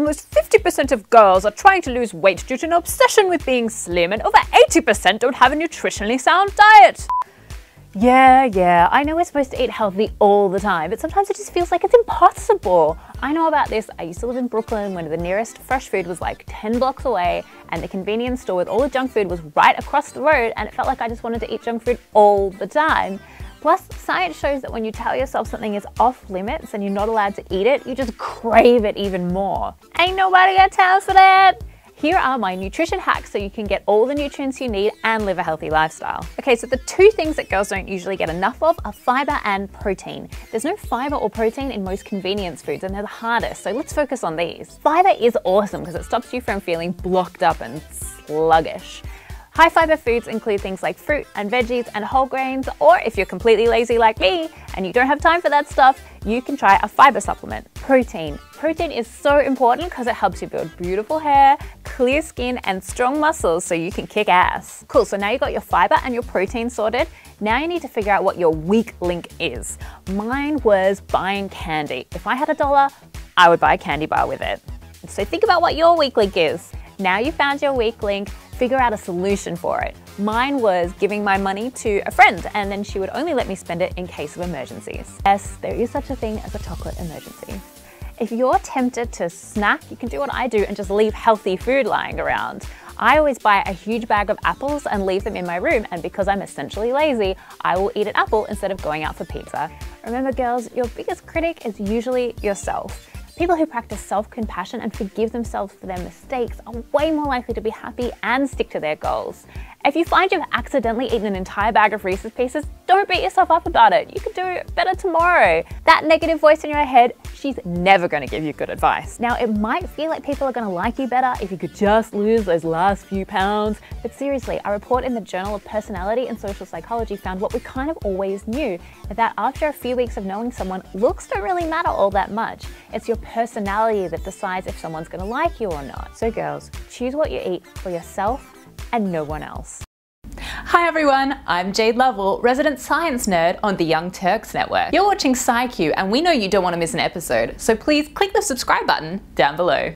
Almost 50% of girls are trying to lose weight due to an obsession with being slim, and over 80% don't have a nutritionally sound diet. Yeah, yeah, I know we're supposed to eat healthy all the time, but sometimes it just feels like it's impossible. I know about this. I used to live in Brooklyn when the nearest fresh food was like 10 blocks away, and the convenience store with all the junk food was right across the road, and it felt like I just wanted to eat junk food all the time. Plus, science shows that when you tell yourself something is off limits and you're not allowed to eat it, you just crave it even more. Ain't nobody got time for that. Here are my nutrition hacks so you can get all the nutrients you need and live a healthy lifestyle. Okay, so the two things that girls don't usually get enough of are fiber and protein. There's no fiber or protein in most convenience foods and they're the hardest, so let's focus on these. Fiber is awesome because it stops you from feeling blocked up and sluggish. High fiber foods include things like fruit and veggies and whole grains, or if you're completely lazy like me and you don't have time for that stuff, you can try a fiber supplement, protein. Protein is so important because it helps you build beautiful hair, clear skin, and strong muscles so you can kick ass. Cool, so now you got your fiber and your protein sorted. Now you need to figure out what your weak link is. Mine was buying candy. If I had a dollar, I would buy a candy bar with it. So think about what your weak link is. Now you found your weak link, figure out a solution for it. Mine was giving my money to a friend and then she would only let me spend it in case of emergencies. Yes, there is such a thing as a chocolate emergency. If you're tempted to snack, you can do what I do and just leave healthy food lying around. I always buy a huge bag of apples and leave them in my room, and because I'm essentially lazy, I will eat an apple instead of going out for pizza. Remember, girls, your biggest critic is usually yourself. People who practice self-compassion and forgive themselves for their mistakes are way more likely to be happy and stick to their goals. If you find you've accidentally eaten an entire bag of Reese's Pieces, don't beat yourself up about it. You could do better tomorrow. That negative voice in your head, she's never gonna give you good advice. Now, it might feel like people are gonna like you better if you could just lose those last few pounds, but seriously, a report in the Journal of Personality and Social Psychology found what we kind of always knew, that after a few weeks of knowing someone, looks don't really matter all that much. It's your personality that decides if someone's gonna like you or not. So girls, choose what you eat for yourself and no one else. Hi everyone, I'm Jayde Lovell, resident science nerd on the Young Turks Network. You're watching SciQ and we know you don't want to miss an episode, so please click the subscribe button down below.